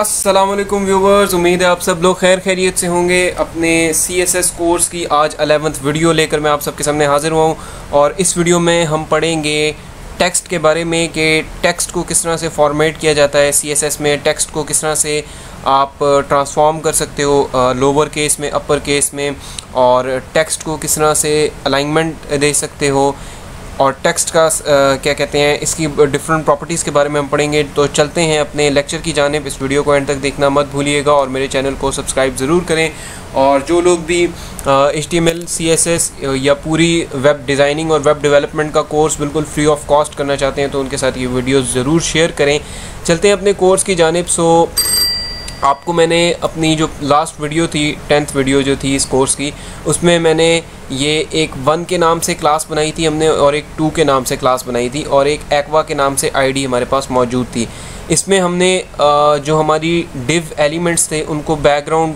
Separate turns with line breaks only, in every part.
Aslam viewers उम्मीद है आप सब लोग खैर खैरियत से होंगे। अपने सी एस एस कोर्स की आज अलेवंथ वीडियो लेकर मैं आप सबके सामने हाज़िर हुआ हूँ और इस वीडियो में हम पढ़ेंगे टेक्स्ट के बारे में कि टेक्स्ट को किस तरह से फॉर्मेट किया जाता है सी एस एस में टेक्स्ट को किस तरह से आप ट्रांसफॉर्म कर सकते हो लोअर केस में अपर केस में और टेक्स्ट को किस तरह से अलाइनमेंट दे सकते हो। और टेक्स्ट का आ, क्या कहते हैं इसकी डिफरेंट प्रॉपर्टीज़ के बारे में हम पढ़ेंगे। तो चलते हैं अपने लेक्चर की जानब। इस वीडियो को एंड तक देखना मत भूलिएगा और मेरे चैनल को सब्सक्राइब ज़रूर करें। और जो लोग भी H T M L C S S या पूरी वेब डिज़ाइनिंग और वेब डेवलपमेंट का कोर्स बिल्कुल फ्री ऑफ़ कॉस्ट करना चाहते हैं तो उनके साथ ये वीडियो ज़रूर शेयर करें। चलते हैं अपने कोर्स की जानब। सो आपको मैंने अपनी जो लास्ट वीडियो थी टेंथ वीडियो जो थी इस कोर्स की, उसमें मैंने ये एक वन के नाम से क्लास बनाई थी हमने और एक टू के नाम से क्लास बनाई थी और एक एक्वा के नाम से आईडी हमारे पास मौजूद थी। इसमें हमने जो हमारी डिव एलिमेंट्स थे, उनको बैकग्राउंड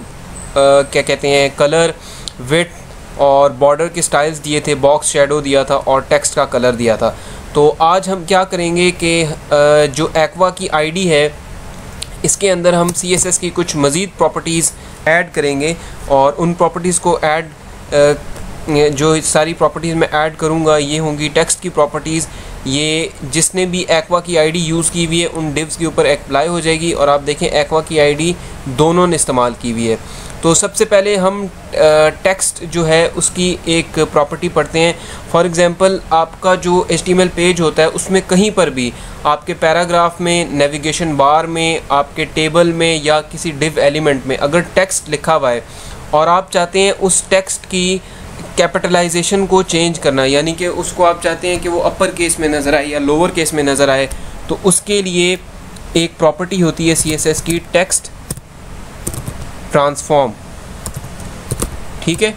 क्या कहते हैं कलर विथ और बॉर्डर के स्टाइल्स दिए थे बॉक्स शेडो दिया था और टेक्स्ट का कलर दिया था। तो आज हम क्या करेंगे कि जो एक्वा की आईडी है इसके अंदर हम सी एस एस की कुछ मज़ीद प्रॉपर्टीज़ ऐड करेंगे और उन प्रॉपर्टीज़ को ऐड जो सारी प्रॉपर्टीज़ मैं ऐड करूँगा, ये होंगी टेक्स्ट की प्रॉपर्टीज़ ये जिसने भी एक्वा की आईडी यूज़ की हुई है, उन डिव्स के ऊपर अप्लाई हो जाएगी और आप देखें एक्वा की आईडी दोनों ने इस्तेमाल की हुई है। तो सबसे पहले हम टेक्स्ट जो है उसकी एक प्रॉपर्टी पढ़ते हैं। फॉर एग्ज़ाम्पल आपका जो एच पेज होता है, उसमें कहीं पर भी आपके पैराग्राफ में नेविगेशन बार में, आपके टेबल में या किसी डिव एलिमेंट में अगर टेक्स्ट लिखा हुआ है और आप चाहते हैं उस टेक्स्ट की कैपिटलाइजेशन को चेंज करना, यानी कि उसको आप चाहते हैं कि वो अपर केस में नज़र आए या लोअर केस में नज़र आए तो उसके लिए एक प्रॉपर्टी होती है सीएसएस की टेक्स्ट ट्रांसफॉर्म ठीक है?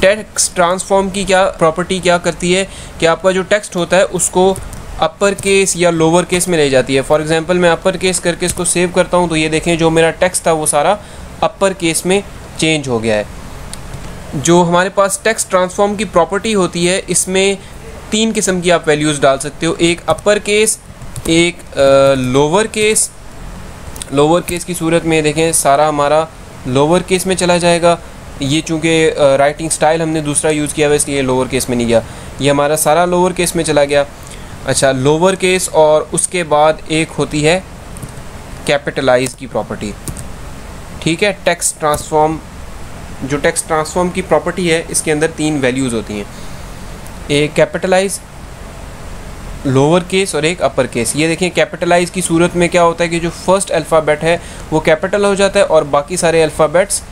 टेक्स्ट ट्रांसफॉर्म की क्या प्रॉपर्टी क्या करती है? कि आपका जो टेक्स्ट होता है, उसको अपर केस या लोअर केस में ले जाती है। फॉर एग्जांपल मैं अपर केस करके इसको सेव करता हूँ तो ये देखें, जो मेरा टेक्स्ट था, वो सारा अपर केस में चेंज हो गया है। जो हमारे पास टेक्स्ट ट्रांसफॉर्म की प्रॉपर्टी होती है, इसमें तीन किस्म की आप वैल्यूज़ डाल सकते हो। एक अपर केस एक लोअर केस लोअर केस की सूरत में देखें, सारा हमारा लोअर केस में चला जाएगा। ये चूँकि राइटिंग स्टाइल हमने दूसरा यूज़ किया हुआ इसलिए लोअर केस में नहीं गया। ये हमारा सारा लोअर केस में चला गया। अच्छा लोअर केस और उसके बाद एक होती है कैपिटलाइज की प्रॉपर्टी ठीक है? टेक्स्ट ट्रांसफॉर्म जो टेक्स्ट ट्रांसफॉर्म की प्रॉपर्टी है, इसके अंदर तीन वैल्यूज़ होती हैं। एक कैपिटलाइज लोअर केस और एक अपर केस ये देखें कैपिटलाइज की सूरत में क्या होता है कि जो फ़र्स्ट अल्फ़ाबेट है, वो कैपिटल हो जाता है और बाकी सारे अल्फ़ाबेट्स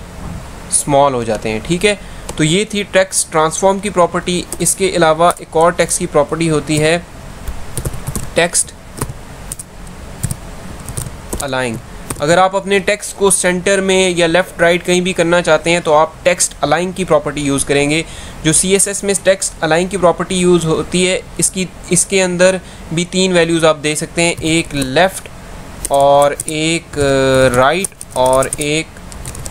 स्मॉल हो जाते हैं, ठीक है? तो ये थी टैक्स ट्रांसफॉर्म की प्रॉपर्टी इसके अलावा एक और टैक्स की प्रॉपर्टी होती है टेक्स्ट अलाइंग अगर आप अपने टेक्स्ट को सेंटर में या लेफ़्ट राइट कहीं भी करना चाहते हैं तो आप टेक्स्ट अलाइन की प्रॉपर्टी यूज़ करेंगे। जो सी एस एस में टेक्स्ट अलाइन की प्रॉपर्टी यूज़ होती है, इसकी, इसके अंदर भी तीन वैल्यूज़ आप दे सकते हैं, एक लेफ़्ट और एक राइट और एक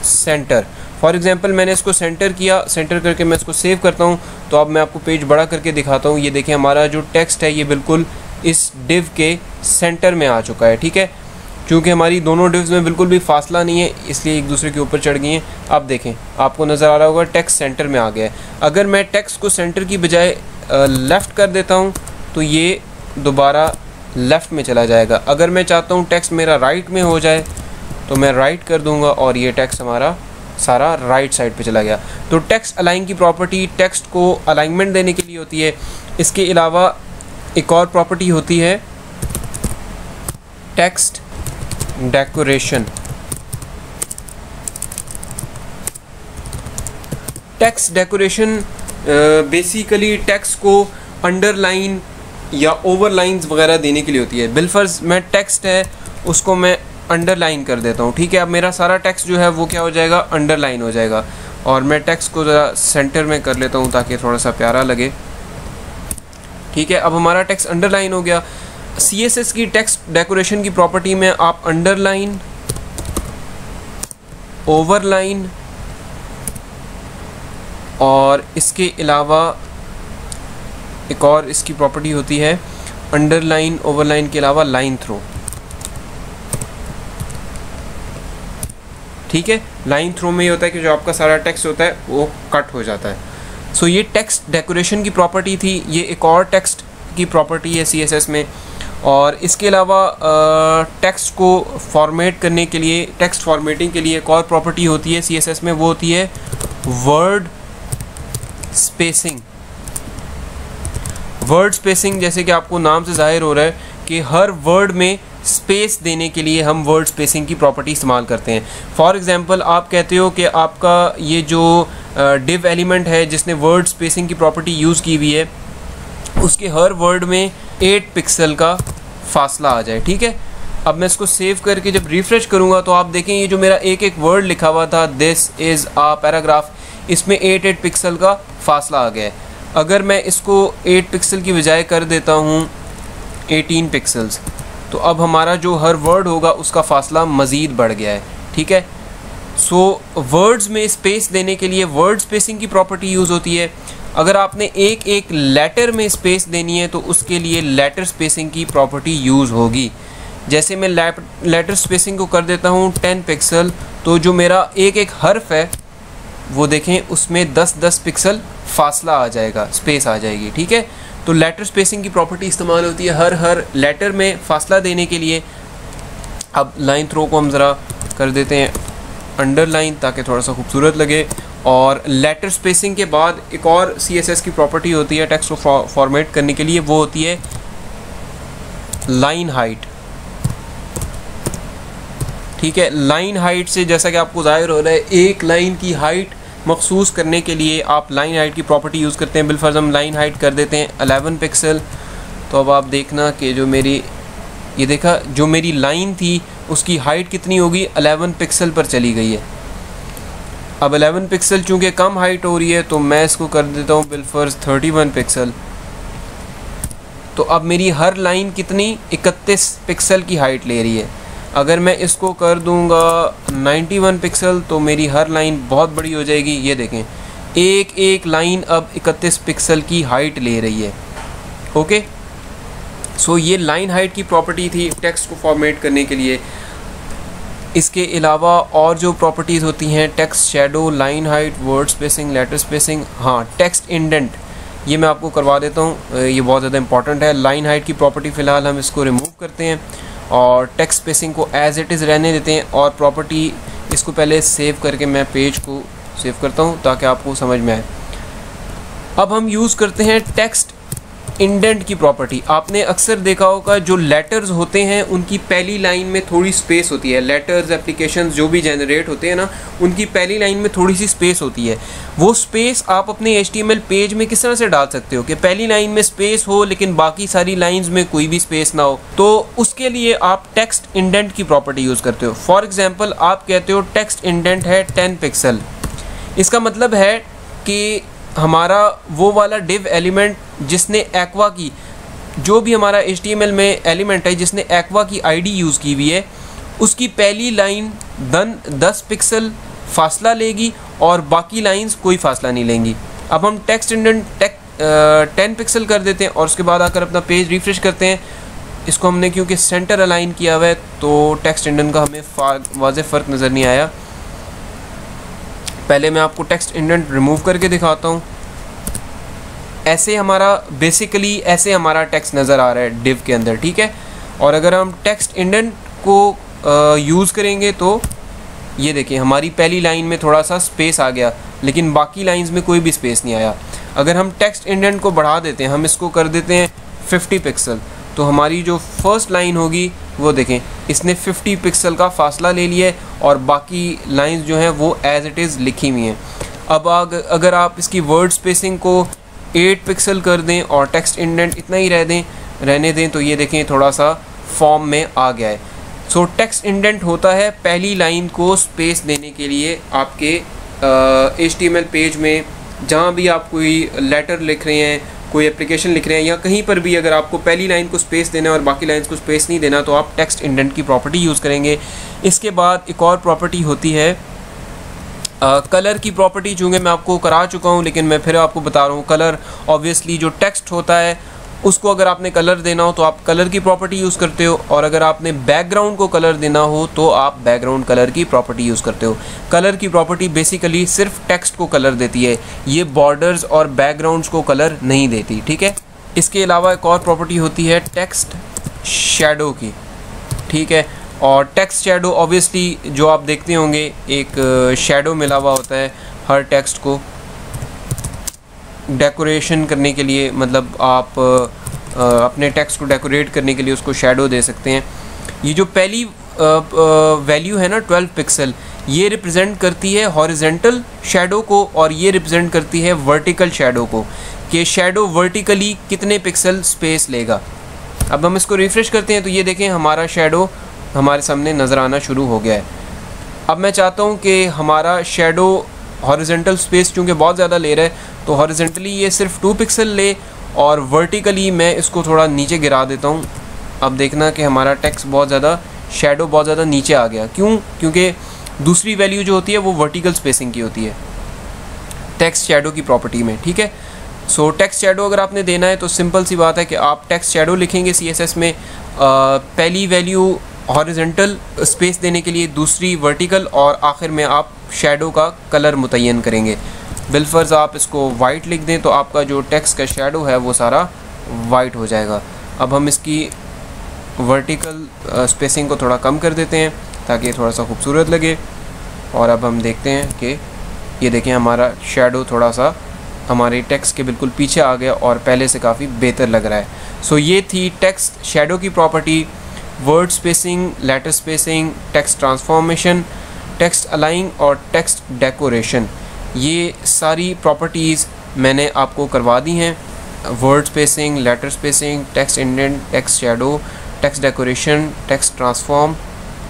सेंटर फॉर एग्ज़ाम्पल मैंने इसको सेंटर किया सेंटर करके मैं इसको सेव करता हूँ तो अब मैं आपको पेज बड़ा करके दिखाता हूँ। ये देखें हमारा जो टेक्स्ट है, ये बिल्कुल इस डिव के सेंटर में आ चुका है, ठीक है? क्योंकि हमारी दोनों डिव्स में बिल्कुल भी फासला नहीं है, इसलिए एक दूसरे के ऊपर चढ़ गई हैं। अब देखें, आपको नज़र आ रहा होगा, टैक्स सेंटर में आ गया है। अगर मैं टैक्स को सेंटर की बजाय लेफ़्ट कर देता हूँ तो ये दोबारा लेफ़्ट में चला जाएगा। अगर मैं चाहता हूँ टैक्स मेरा राइट में हो जाए तो मैं राइट कर दूँगा और ये टैक्स हमारा सारा राइट साइड पे चला गया। तो टेक्स्ट अलाइन की प्रॉपर्टी टेक्स्ट को अलाइनमेंट देने के लिए होती है। इसके अलावा एक और प्रॉपर्टी होती है, text decoration text decoration basically text को अंडरलाइन या ओवरलाइंस वगैरह देने के लिए होती है। बिलफर्ज में टेक्स्ट है, उसको मैं अंडरलाइन कर देता हूँ, ठीक है? अब मेरा सारा टेक्स्ट जो है वो क्या हो जाएगा? अंडरलाइन हो जाएगा। और मैं टेक्स्ट को ज़रा सेंटर में कर लेता हूँ ताकि थोड़ा सा प्यारा लगे। ठीक है? अब हमारा टेक्स्ट अंडरलाइन हो गया। सी एस एस की टेक्स्ट डेकोरेशन की प्रॉपर्टी में आप अंडरलाइन ओवरलाइन और इसके अलावा एक और इसकी प्रॉपर्टी होती है अंडरलाइन ओवरलाइन के अलावा लाइन थ्रो ठीक है? लाइन थ्रो में ये होता है कि जो आपका सारा टेक्स्ट होता है वो कट हो जाता है। सो so, ये टेक्स्ट डेकोरेशन की प्रॉपर्टी थी ये एक और टेक्स्ट की प्रॉपर्टी है CSS में। और इसके अलावा टेक्स्ट को फॉर्मेट करने के लिए टेक्स्ट फॉर्मेटिंग के लिए एक और प्रॉपर्टी होती है सीएसएस में, वो होती है वर्ड स्पेसिंग वर्ड स्पेसिंग जैसे कि आपको नाम से ज़ाहिर हो रहा है कि हर वर्ड में स्पेस देने के लिए हम वर्ड स्पेसिंग की प्रॉपर्टी इस्तेमाल करते हैं। फॉर एग्ज़ाम्पल आप कहते हो कि आपका ये जो डिव एलिमेंट है, जिसने वर्ड स्पेसिंग की प्रॉपर्टी यूज़ की हुई है उसके हर वर्ड में एट पिक्सल का फासला आ जाए ठीक है? अब मैं इसको सेव करके जब रिफ़्रेश करूँगा तो आप देखें ये जो मेरा एक एक वर्ड लिखा हुआ था दिस इज़ आ पैराग्राफ इसमें एट एट पिक्सल का फासला आ गया है। अगर मैं इसको एट पिक्सल की बजाय कर देता हूँ एटीन पिक्सल्स तो अब हमारा जो हर वर्ड होगा उसका फासला मज़ीद बढ़ गया है ठीक है? सो so, वर्ड्स में स्पेस देने के लिए वर्ड स्पेसिंग की प्रॉपर्टी यूज़ होती है। अगर आपने एक एक लेटर में स्पेस देनी है तो उसके लिए लेटर स्पेसिंग की प्रॉपर्टी यूज़ होगी। जैसे मैं लेटर स्पेसिंग को कर देता हूँ टेन पिक्सल तो जो मेरा एक एक हर्फ है, वो देखें, उसमें दस दस पिक्सल फासला आ जाएगा स्पेस आ जाएगी, ठीक है? तो लेटर स्पेसिंग की प्रॉपर्टी इस्तेमाल होती है हर हर लेटर में फासला देने के लिए। अब लाइन थ्रो को हम ज़रा कर देते हैं अंडरलाइन ताकि थोड़ा सा खूबसूरत लगे। और लेटर स्पेसिंग के बाद एक और सी एस एस की प्रॉपर्टी होती है टेक्स्ट को फॉर्मेट करने के लिए, वो होती है लाइन हाइट ठीक है लाइन हाइट से जैसा कि आपको ज़ाहिर हो रहा है, एक लाइन की हाइट मखसूस करने के लिए आप लाइन हाइट की प्रॉपर्टी यूज़ करते हैं। बिलफर्ज हम लाइन हाइट कर देते हैं अलेवन पिक्सल तो अब आप देखना कि जो मेरी, ये देखा, जो मेरी लाइन थी, उसकी हाइट कितनी होगी? अलेवन पिक्सल पर चली गई है। अब अलेवन पिक्सल चूँकि कम हाइट हो रही है तो मैं इसको कर देता हूँ थर्टी वन पिक्सल तो अब मेरी हर लाइन कितनी? इकतीस पिक्सल की हाइट ले रही है। अगर मैं इसको कर दूँगा 91 पिक्सल तो मेरी हर लाइन बहुत बड़ी हो जाएगी। ये देखें एक एक लाइन अब 31 पिक्सल की हाइट ले रही है। ओके सो ये लाइन हाइट की प्रॉपर्टी थी टेक्स्ट को फॉर्मेट करने के लिए। इसके अलावा और जो प्रॉपर्टीज़ होती हैं text shadow line height word spacing letter spacing हाँ टेक्स्ट इंडेंट ये मैं आपको करवा देता हूँ। ये बहुत ज़्यादा इंपॉर्टेंट है। लाइन हाइट की प्रॉपर्टी फ़िलहाल हम इसको रिमूव करते हैं और टेक्स्ट स्पेसिंग को एज इट इज़ रहने देते हैं और प्रॉपर्टी इसको पहले सेव करके मैं पेज को सेव करता हूँ ताकि आपको समझ में आए। अब हम यूज़ करते हैं टेक्स्ट इंडेंट की प्रॉपर्टी आपने अक्सर देखा होगा, जो लेटर्स होते हैं, उनकी पहली लाइन में थोड़ी स्पेस होती है। लेटर्स एप्लीकेशंस जो भी जनरेट होते हैं ना, उनकी पहली लाइन में थोड़ी सी स्पेस होती है। वो स्पेस आप अपने एचटीएमएल पेज में किस तरह से डाल सकते हो कि पहली लाइन में स्पेस हो, लेकिन बाकी सारी लाइन्स में कोई भी स्पेस ना हो। तो उसके लिए आप टेक्स्ट इंडेंट की प्रॉपर्टी यूज़ करते हो। फॉर एग्ज़ाम्पल आप कहते हो टेक्स्ट इंडेंट है टेन पिक्सल इसका मतलब है कि हमारा वो वाला डिव एलिमेंट जिसने एक्वा की, जो भी हमारा एच में एलिमेंट है, जिसने एक्वा की आईडी यूज़ की हुई है, उसकी पहली लाइन दन, दस पिक्सल फासला लेगी और बाकी लाइंस कोई फासला नहीं लेंगी। अब हम text indent, take ten pixel कर देते हैं और उसके बाद आकर अपना पेज रिफ्रेश करते हैं। इसको हमने क्योंकि सेंटर अलाइन किया हुआ है तो टेक्स्ट इंडन का हमें वाज फ़र्क नज़र नहीं आया। पहले मैं आपको टेक्स्ट इंडेंट रिमूव करके दिखाता हूँ। ऐसे हमारा बेसिकली ऐसे हमारा टेक्स्ट नज़र आ रहा है डिव के अंदर, ठीक है? और अगर हम टेक्स्ट इंडेंट को यूज़ करेंगे तो ये देखिए, हमारी पहली लाइन में थोड़ा सा स्पेस आ गया, लेकिन बाकी लाइंस में कोई भी स्पेस नहीं आया। अगर हम टेक्स्ट इंडेंट को बढ़ा देते हैं, हम इसको कर देते हैं 50 पिक्सल तो हमारी जो फ़र्स्ट लाइन होगी वो देखें। इसने 50 पिक्सल का फासला ले लिया है और बाकी लाइंस जो हैं वो एज इट इज़ लिखी हुई हैं। अब आग, अगर आप इसकी वर्ड स्पेसिंग को 8 पिक्सल कर दें और टेक्स्ट इंडेंट इतना ही रह दें, रहने दें तो ये देखें थोड़ा सा फॉर्म में आ गया है। सो टेक्स्ट इंडेंट होता है पहली लाइन को स्पेस देने के लिए आपके एच पेज में। जहाँ भी आप कोई लेटर लिख रहे हैं कोई एप्लीकेशन लिख रहे हैं या कहीं पर भी अगर आपको पहली लाइन को स्पेस देना है और बाकी लाइन्स को स्पेस नहीं देना तो आप टेक्स्ट इंडेंट की प्रॉपर्टी यूज़ करेंगे। इसके बाद एक और प्रॉपर्टी होती है कलर की प्रॉपर्टी चूँकि मैं आपको करा चुका हूँ, लेकिन मैं फिर आपको बता रहा हूँ कलर ऑब्वियसली जो टेक्स्ट होता है उसको अगर आपने कलर देना हो तो आप कलर की प्रॉपर्टी यूज़ करते हो और अगर आपने बैकग्राउंड को कलर देना हो तो आप बैकग्राउंड कलर की प्रॉपर्टी यूज़ करते हो। कलर की प्रॉपर्टी बेसिकली सिर्फ़ टेक्स्ट को कलर देती है। ये बॉर्डर्स और बैकग्राउंड्स को कलर नहीं देती, ठीक है? इसके अलावा एक और प्रॉपर्टी होती है टेक्स्ट शेडो की, ठीक है? और टेक्स्ट शेडो ऑब्वियसली जो आप देखते होंगे, एक शेडो मिला हुआ होता है हर टेक्स्ट को। डेकोरेशन करने के लिए मतलब आप अपने टेक्स्ट को डेकोरेट करने के लिए उसको शेडो दे सकते हैं। ये जो पहली वैल्यू है ना 12 पिक्सल ये रिप्रेजेंट करती है हॉरिजेंटल शेडो को और ये रिप्रेजेंट करती है वर्टिकल शेडो को कि शेडो वर्टिकली कितने पिक्सल स्पेस लेगा। अब हम इसको रिफ़्रेश करते हैं तो ये देखें, हमारा शेडो हमारे सामने नज़र आना शुरू हो गया है। अब मैं चाहता हूँ कि हमारा शेडो हॉरिजेंटल स्पेस चूँकि बहुत ज़्यादा ले रहा है तो हॉरिजेंटली ये सिर्फ़ टू पिक्सल ले और वर्टिकली मैं इसको थोड़ा नीचे गिरा देता हूँ। अब देखना कि हमारा टेक्स बहुत ज़्यादा शेडो बहुत ज़्यादा नीचे आ गया। क्यों? क्योंकि दूसरी वैल्यू जो होती है वो वर्टिकल स्पेसिंग की होती है। टेक्स्ट शेडो की प्रॉपर्टी में ठीक है? सो टेक्स्ट शेडो अगर आपने देना है तो सिंपल सी बात है कि आप टेक्स्ट शेडो लिखेंगे सी में आ, पहली वैल्यू हॉरिजेंटल स्पेस देने के लिए दूसरी वर्टिकल और आखिर में आप शेडो का कलर मुतन करेंगे। बिलफर्ज आप इसको वाइट लिख दें तो आपका जो टेक्स्ट का शेडो है वो सारा वाइट हो जाएगा। अब हम इसकी वर्टिकल स्पेसिंग को थोड़ा कम कर देते हैं ताकि थोड़ा सा खूबसूरत लगे। और अब हम देखते हैं कि ये देखें हमारा शेडो थोड़ा सा हमारे टेक्स्ट के बिल्कुल पीछे आ गया और पहले से काफ़ी बेहतर लग रहा है। सो ये थी टेक्स्ट शेडो की property word spacing letter spacing text transformation text अलाइंग और टेक्स्ट डेकोरेशन। ये सारी प्रॉपर्टीज़ मैंने आपको करवा दी हैं। Word spacing, letter spacing, text indent, text shadow, text decoration, text transform,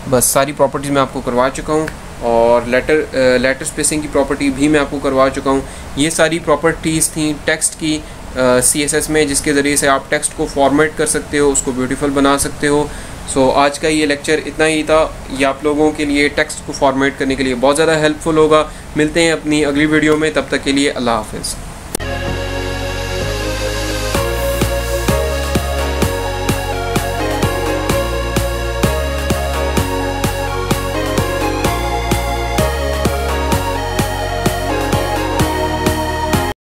बस सारी प्रॉपर्टीज़ मैं आपको करवा चुका हूँ। और लेटर लेटर स्पेसिंग की प्रॉपर्टी भी मैं आपको करवा चुका हूँ। ये सारी प्रॉपर्टीज़ थी टेक्स्ट की सी एस एस में, जिसके ज़रिए से आप टेक्स्ट को फॉर्मेट कर सकते हो, उसको ब्यूटीफुल बना सकते हो। सो so, आज का ये लेक्चर इतना ही था। ये आप लोगों के लिए टेक्स्ट को फॉर्मेट करने के लिए बहुत ज़्यादा हेल्पफुल होगा। मिलते हैं अपनी अगली वीडियो में। तब तक के लिए अल्लाह हाफिज़।